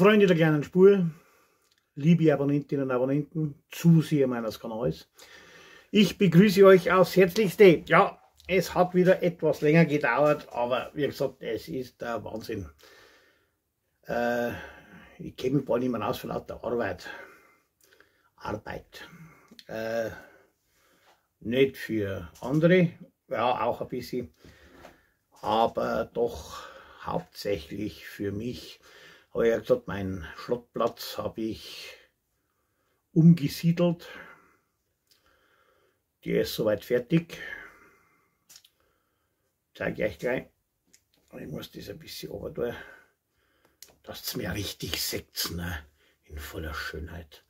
Freunde der kleinen Spur, liebe Abonnentinnen und Abonnenten, Zuseher meines Kanals. Ich begrüße euch aufs Herzlichste. Ja, es hat wieder etwas länger gedauert, aber wie gesagt, es ist der Wahnsinn. Äh, ich mich bald nicht mehr aus von lauter Arbeit. Arbeit. Äh, nicht für andere, ja, auch ein bisschen, aber doch hauptsächlich für mich. Habe ich ja gesagt, meinen Schlottplatz habe ich umgesiedelt. Der ist soweit fertig. Zeige ich euch gleich. Ich muss das ein bisschen runter tun, dass es mir richtig seht, ne? in voller Schönheit.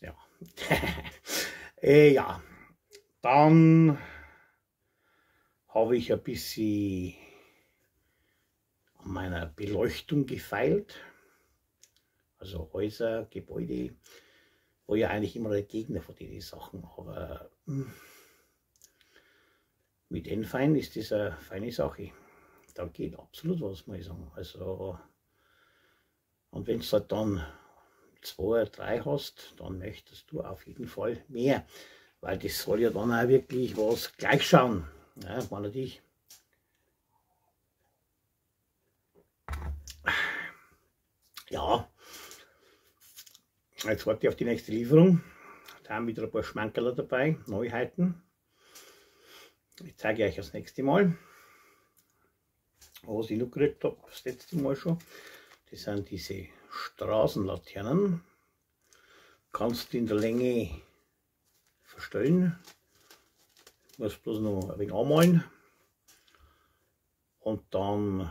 Ja. äh, ja, dann habe ich ein bisschen an meiner Beleuchtung gefeilt. Also Häuser, Gebäude, wo ja eigentlich immer der Gegner von diesen Sachen, aber hm, mit Enfein ist das eine feine Sache. Da geht absolut was, muss ich sagen. Also, und wenn du halt dann zwei, drei hast, dann möchtest du auf jeden Fall mehr. Weil das soll ja dann auch wirklich was gleich schauen. Ja, man natürlich. Ja, jetzt warte ich auf die nächste Lieferung. Da haben wieder ein paar Schmankerler dabei, Neuheiten. Ich zeige euch das nächste Mal, was ich noch gekriegt habe, das letzte Mal schon. Das sind diese Straßenlaternen. Kannst du in der Länge verstellen. Ich muss bloß noch ein wenig anmalen. Und dann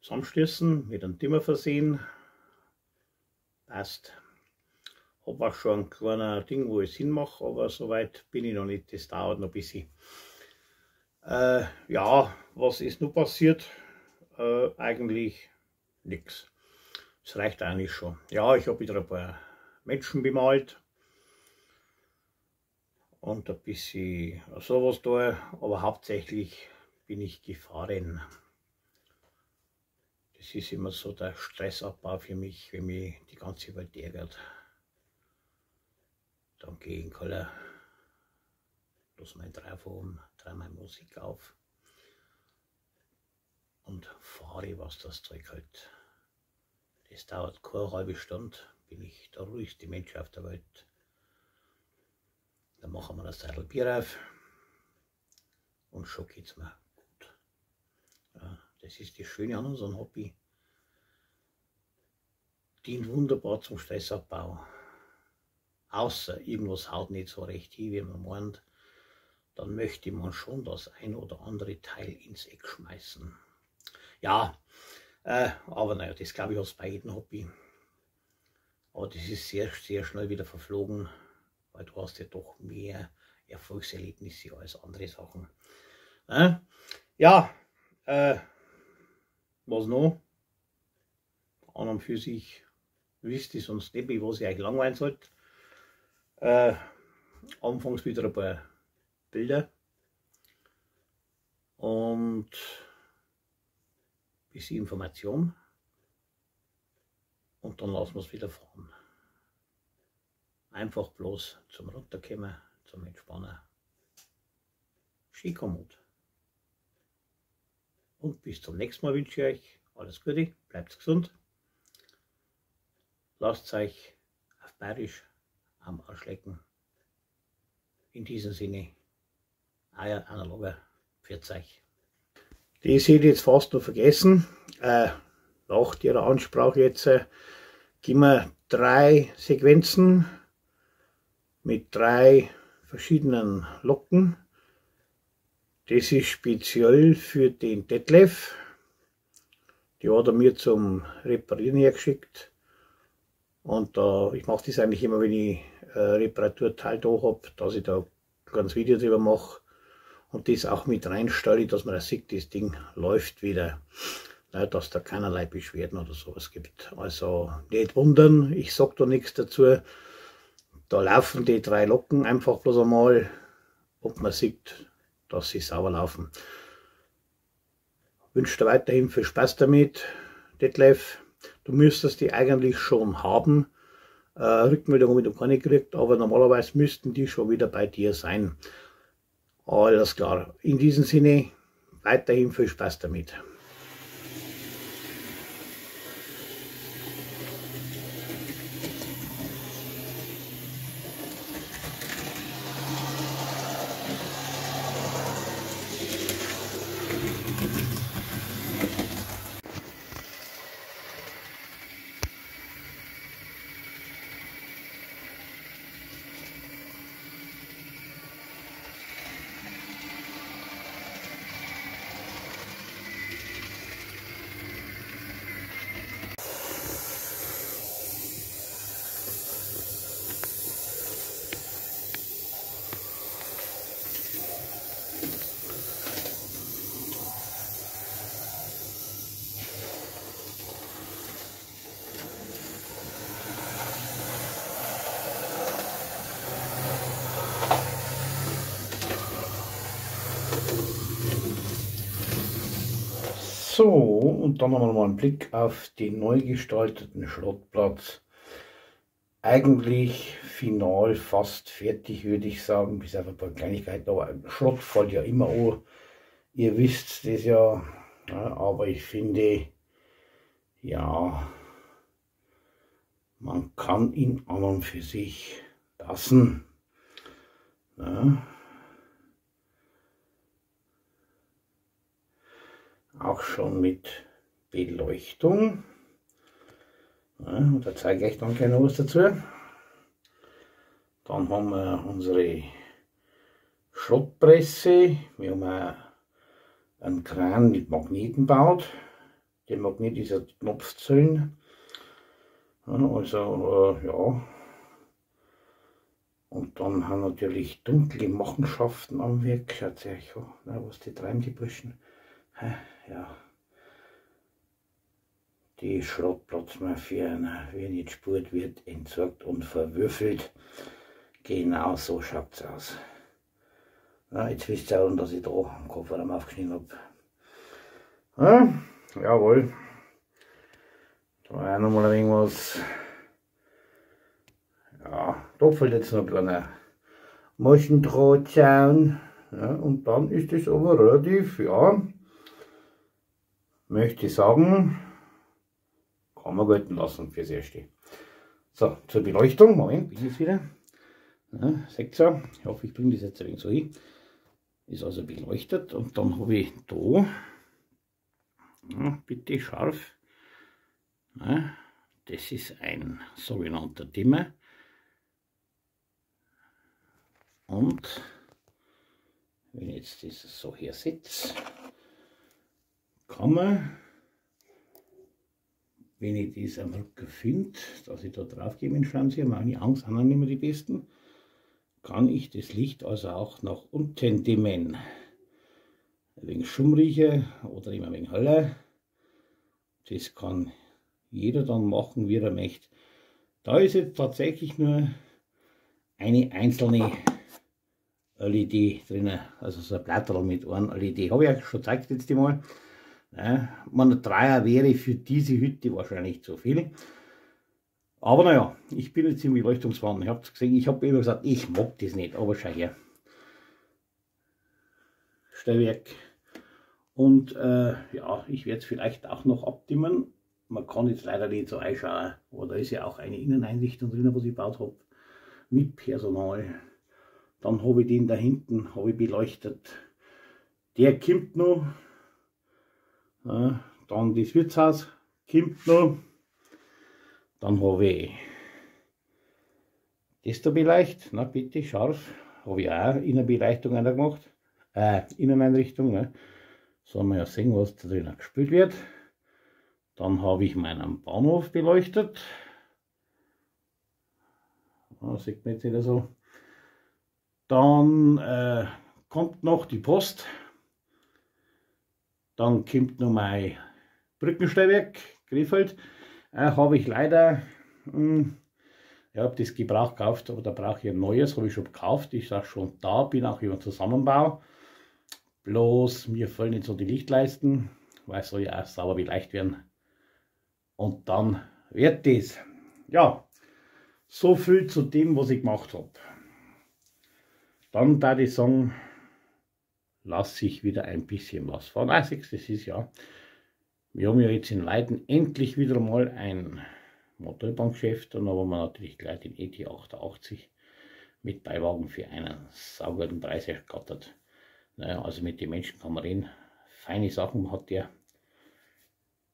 zusammenschließen, mit einem Dimmer versehen. Passt. Habe auch schon ein kleiner Ding, wo ich es hinmache, aber soweit bin ich noch nicht. Das dauert noch ein bisschen. Äh, ja, was ist noch passiert? Äh, eigentlich nichts. Das reicht eigentlich schon. Ja, ich habe wieder ein paar Menschen bemalt und ein bisschen sowas da, aber hauptsächlich bin ich gefahren. Das ist immer so der Stressabbau für mich, wenn mich die ganze Welt ärgert. Dann gehe ich in Keller, los mein Dreifon, drehe meine Musik auf und fahre, was das Zeug hält. Das dauert keine halbe Stunde, bin ich der ruhigste Mensch auf der Welt. Dann machen wir das Seidel Bier auf und schon geht es mir gut. Ja, das ist das Schöne an unserem Hobby. Dient wunderbar zum Stressabbau. Außer irgendwas haut nicht so recht hin, wie man meint, dann möchte man schon das ein oder andere Teil ins Eck schmeißen. Ja, äh, aber naja, das glaube ich aus bei jedem Hobby. Aber das ist sehr, sehr schnell wieder verflogen, weil du hast ja doch mehr Erfolgserlebnisse als andere Sachen. Äh? Ja, äh, was noch? An und für sich wisst ihr sonst nicht, was ich euch langweilen sollte. Äh, anfangs wieder ein paar Bilder und bisschen Information und dann lassen wir es wieder fahren. Einfach bloß zum Runterkommen, zum Entspannen. Skikommod. Und bis zum nächsten Mal wünsche ich euch alles Gute, bleibt gesund. Lasst euch auf Bayerisch am Arsch lecken. In diesem Sinne, euer analoger Pfiat die hätte ich jetzt fast noch vergessen. Äh, nach ihrer Ansprache jetzt äh, geben wir drei Sequenzen mit drei verschiedenen Locken. Das ist speziell für den Detlef. Die hat er mir zum Reparieren hergeschickt. Und äh, ich mache das eigentlich immer, wenn ich äh, Reparaturteil da habe, dass ich da ein kleines Video drüber mache und das auch mit reinstelle, dass man das sieht, das Ding läuft wieder. Dass da keinerlei Beschwerden oder sowas gibt. Also nicht wundern, ich sage da nichts dazu. Da laufen die drei Locken einfach bloß einmal und man sieht, dass sie sauber laufen. Ich wünsche dir weiterhin viel Spaß damit. Detlef, du müsstest die eigentlich schon haben. Äh, Rückmeldung habe ich noch keine gekriegt, aber normalerweise müssten die schon wieder bei dir sein. Alles klar. In diesem Sinne, weiterhin viel Spaß damit. So, und dann haben wir mal einen Blick auf den neu gestalteten Schrottplatz. Eigentlich final fast fertig, würde ich sagen, bis auf ein paar Kleinigkeiten, aber Schrott fällt ja immer an. Ihr wisst das ja, ja aber ich finde, ja, man kann ihn an und für sich lassen. Ja. auch schon mit Beleuchtung. Ja, da zeige ich dann gleich noch was dazu. Dann haben wir unsere Schrottpresse. Wir haben einen Kran mit Magneten gebaut. Der Magnet ist ein Knopfzellen. Ja, also, äh, ja. Und dann haben wir natürlich dunkle Machenschaften am Werk. Schaut euch an, was die treiben, die Burschen ja, die Schrottplatzmafia, wie nicht spurt wird, entsorgt und verwürfelt. Genau so schaut es aus. Ja, jetzt wisst ihr auch, dass ich da am Kofferraum aufgeschnitten habe. Ja, jawohl. Da war auch nochmal was. Ja, da fällt jetzt noch ein kleiner Maschendrahtzaun. Ja, und dann ist es aber relativ, ja, möchte ich sagen, kann man gelten lassen fürs Erste. So, zur Beleuchtung, Moment, bin ich wieder. Ja, seht ihr, ich hoffe, ich bringe das jetzt ein wenig so hin. Ist also beleuchtet und dann habe ich da, ja, bitte scharf, ja, das ist ein sogenannter Dimmer. Und wenn ich jetzt das so hier sitze, kann man, wenn ich das am Rücken finde, dass ich da drauf gehe mit dem Schraubenzieher, meine Angst, haben nicht mehr die besten, kann ich das Licht also auch nach unten dimmen. Ein wenig schummriger oder immer ein wenig heller. Das kann jeder dann machen, wie er möchte. Da ist jetzt tatsächlich nur eine einzelne LED drin, also so ein Blatterl mit einem LED. Habe ich euch schon gezeigt jetzt mal. Ja, man Dreier wäre für diese Hütte wahrscheinlich zu viel. Aber naja, ich bin jetzt ziemlich leuchtungswarm. Ihr habt gesehen, ich habe immer gesagt, ich mag das nicht, aber schau her. Stellwerk. Und äh, ja, ich werde es vielleicht auch noch abdimmen. Man kann jetzt leider nicht so einschauen, aber da ist ja auch eine Inneneinrichtung drin, was ich gebaut habe. Mit Personal. Dann habe ich den da hinten habe ich beleuchtet. Der kommt noch ja, dann das Wirtshaus kommt noch. Dann habe ich das da beleicht, na bitte, scharf. Habe ich auch Innenbeleuchtung einer gemacht. Äh, Inneneinrichtung. Ne? Sollen wir ja sehen, was da drinnen gespielt wird. Dann habe ich meinen Bahnhof beleuchtet. Das sieht man jetzt wieder so. Dann äh, kommt noch die Post. Dann kommt noch mein Brückenstellwerk, Griffeld. Äh, habe ich leider, hm, ich habe das Gebrauch gekauft, aber da brauche ich ein neues, habe ich schon gekauft, ist auch schon da, bin auch über Zusammenbau. Bloß mir fallen nicht so die Lichtleisten, weil es soll ja auch sauber beleicht werden. Und dann wird das. Ja, so viel zu dem, was ich gemacht habe. Dann da ich sagen, lasse ich wieder ein bisschen was fahren. Ah, das ist ja, wir haben ja jetzt in Leiden endlich wieder mal ein Motorbahngeschäft und da haben wir natürlich gleich den ET88 mit Beiwagen für einen sauguten Preis ergattert. Naja, also mit den Menschen kann man reden. Feine Sachen hat der.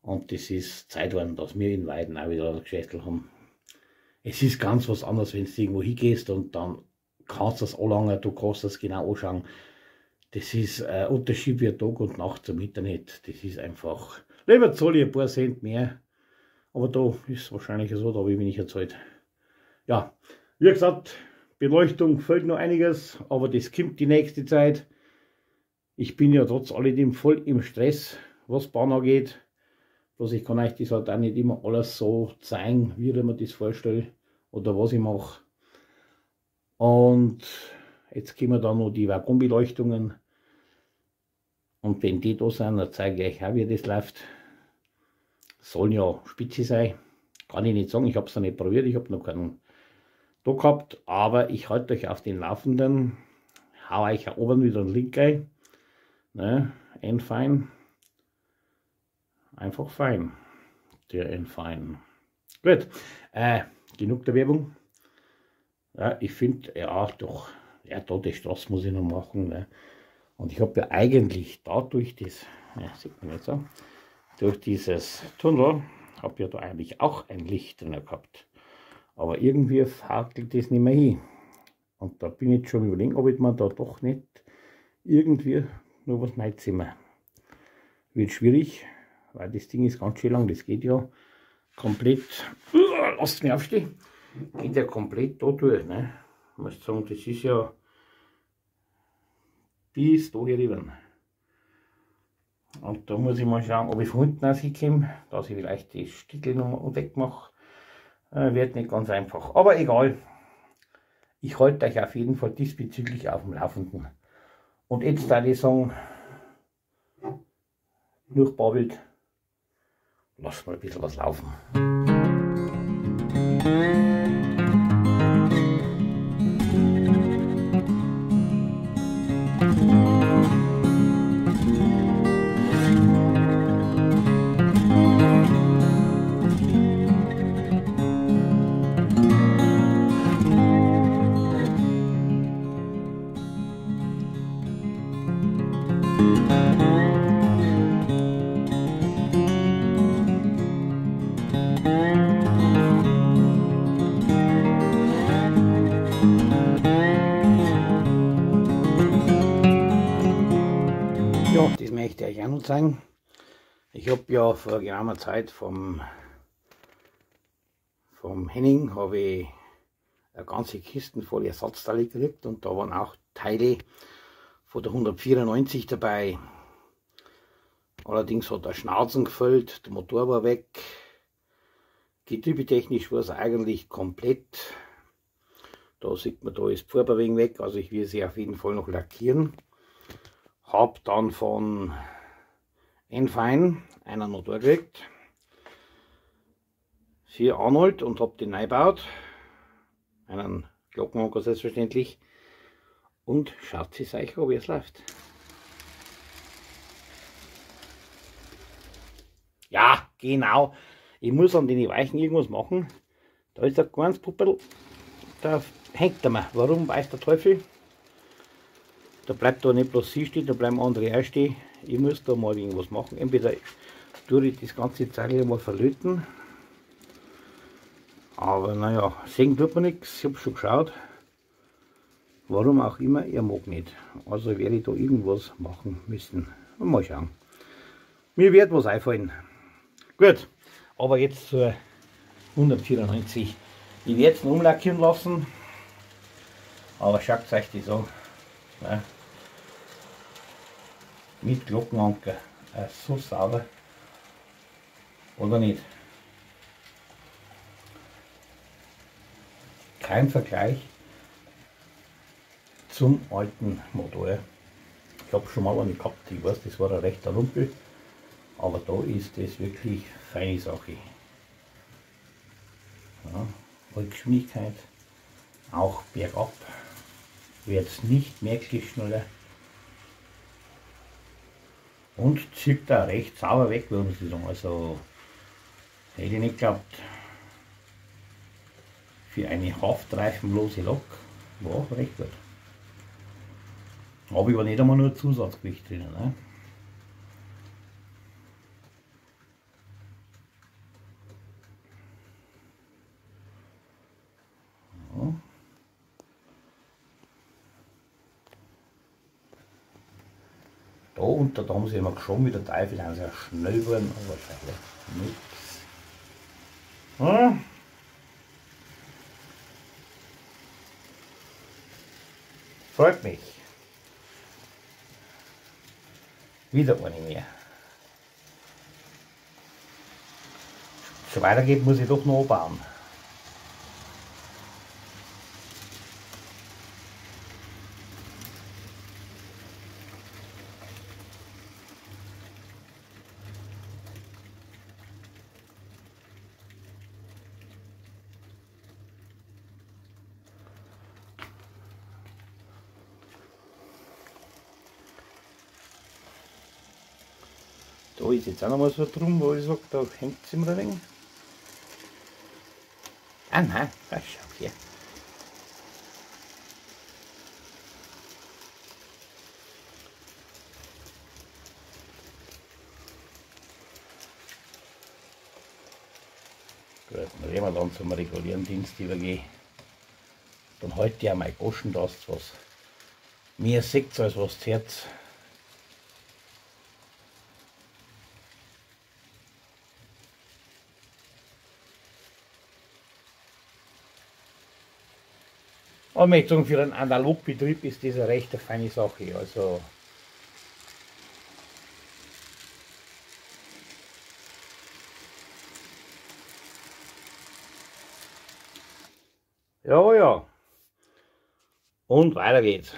Und das ist Zeit geworden, dass wir in Weiden auch wieder ein Geschäft haben. Es ist ganz was anderes, wenn du irgendwo hingehst und dann kannst du das anlangen, du kannst das genau anschauen. Das ist ein Unterschied wie Tag und Nacht zum Internet. Das ist einfach, lieber zahle ich ein paar Cent mehr. Aber da ist es wahrscheinlich so, da habe ich wenig erzahlt. Ja, wie gesagt, Beleuchtung fehlt noch einiges, aber das kommt die nächste Zeit. Ich bin ja trotz alledem voll im Stress, was Bahn angeht. Bloß ich kann euch das halt auch nicht immer alles so zeigen, wie ich mir das vorstelle oder was ich mache. Und jetzt wir da noch die Waggonbeleuchtungen. Und wenn die da sind, dann zeige ich euch auch, wie das läuft. Sollen ja spitze sein. Kann ich nicht sagen, ich habe es noch nicht probiert, ich habe noch keinen da gehabt, aber ich halte euch auf den Laufenden. Hau euch oben wieder einen Link ein. Ne? N-Fein. Einfach fein. Der N-Fein. Gut. Äh, genug der Werbung. Ja, ich finde, ja, doch, ja, da die Straße muss ich noch machen. Ne? Und ich habe ja eigentlich dadurch das, ja, sieht man jetzt so, durch dieses Tunnel, habe ja da eigentlich auch ein Licht drin gehabt. Aber irgendwie fakelt das nicht mehr hin. Und da bin ich jetzt schon überlegen, ob ich mir da doch nicht irgendwie nur was Neizimmer. Wird schwierig, weil das Ding ist ganz schön lang, das geht ja komplett, uh, lasst mich aufstehen, geht ja komplett da durch. Ne? Ich muss sagen, das ist ja bis da hier rüber. Und da muss ich mal schauen, ob ich von unten rauskomme, dass ich vielleicht die Stickel noch wegmache. Äh, wird nicht ganz einfach. Aber egal. Ich halte euch auf jeden Fall diesbezüglich auf dem Laufenden. Und jetzt da ich sagen, durchbabbelt, lass mal ein bisschen was laufen. Zeigen. Ich habe ja vor geraumer Zeit vom, vom Henning habe eine ganze Kisten voll Ersatzteile gekriegt und da waren auch Teile von der 194 dabei. Allerdings hat der Schnauzen gefüllt, der Motor war weg. Getriebetechnisch war es eigentlich komplett. Da sieht man, da ist Farbe weg, also ich will sie auf jeden Fall noch lackieren. Hab dann von ein Fein, einer noch gekriegt. Für Arnold und habe den neu gebaut. Einen Glockenanker selbstverständlich. Und schaut es euch an, wie es läuft. Ja, genau. Ich muss an den Weichen irgendwas machen. Da ist ein kleines Puppel. Da hängt er mir. Warum weiß der Teufel? Da bleibt da nicht bloß sie stehen, da bleiben andere auch stehen ich muss da mal irgendwas machen. Entweder tue ich das ganze Zeug mal verlöten. Aber naja, sehen tut man nichts. Ich habe schon geschaut. Warum auch immer, er mag nicht. Also werde ich da irgendwas machen müssen. Mal schauen. Mir wird was einfallen. Gut, aber jetzt zur 194. Ich werde es umlackieren lassen. Aber schaut euch das an. Ja mit Glockenanker. Äh, so sauber. Oder nicht? Kein Vergleich zum alten Motor. Ich habe schon mal eine gehabt, ich weiß, das war ein rechter Rumpel, aber da ist das wirklich feine Sache. Ja, Rückgeschwindigkeit auch bergab wird es nicht merklich schneller und zieht da recht sauber weg, würde ich sagen. Also hätte ich nicht geglaubt. Für eine haftreifenlose Lok war recht gut. Aber ich war nicht einmal nur Zusatzgewicht drinnen. Ne? Da unter da haben sie immer geschoben wie der Teufel, haben sie ja schnell geworden, aber wahrscheinlich nichts. Hm? Freut mich. Wieder eine mehr. So weitergeht, muss ich doch noch bauen. Da ist jetzt auch noch mal so drum, wo ich sage, da hängt es immer ein wenig. Ah nein, das schau hier. Gut, dann werden wir dann zum regulären Dienst übergehen. Dann halte ich auch mein Goschen das, was mir seht als was zählt. Aber ich sagen, für einen Analogbetrieb ist das eine recht feine Sache. Also Ja, ja. Und weiter geht's.